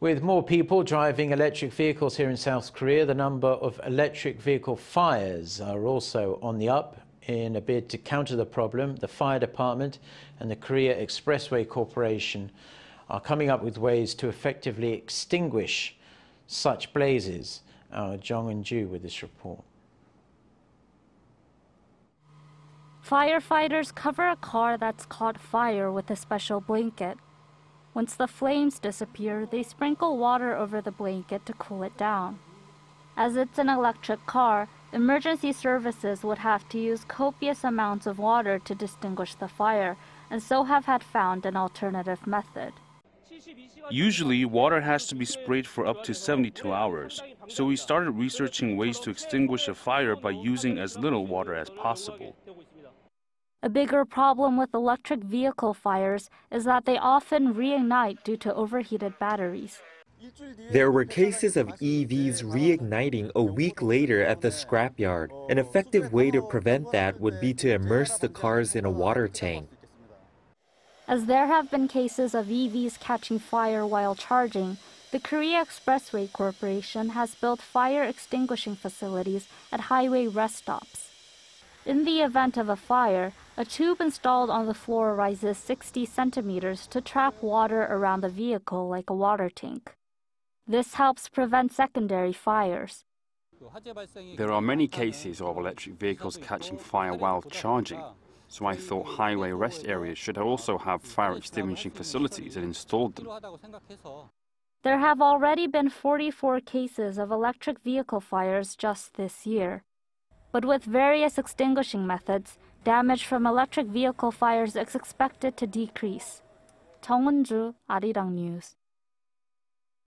With more people driving electric vehicles here in South Korea, the number of electric vehicle fires are also on the up. In a bid to counter the problem, the Fire Department and the Korea Expressway Corporation are coming up with ways to effectively extinguish such blazes. Our Jeong Eun-joo with this report. Firefighters cover a car that's caught fire with a special blanket. Once the flames disappear, they sprinkle water over the blanket to cool it down. As it's an electric car, emergency services would have to use copious amounts of water to distinguish the fire, and so have had found an alternative method. Usually, water has to be sprayed for up to 72 hours, so we started researching ways to extinguish a fire by using as little water as possible. A bigger problem with electric vehicle fires is that they often reignite due to overheated batteries. There were cases of EVs reigniting a week later at the scrapyard. An effective way to prevent that would be to immerse the cars in a water tank. As there have been cases of EVs catching fire while charging, the Korea Expressway Corporation has built fire extinguishing facilities at highway rest stops. In the event of a fire, a tube installed on the floor rises 60 centimeters to trap water around the vehicle like a water tank. This helps prevent secondary fires. There are many cases of electric vehicles catching fire while charging, so I thought highway rest areas should also have fire extinguishing facilities and installed them. There have already been 44 cases of electric vehicle fires just this year But with various extinguishing methods, damage from electric vehicle fires is expected to decrease. 정은주, 아리랑 News.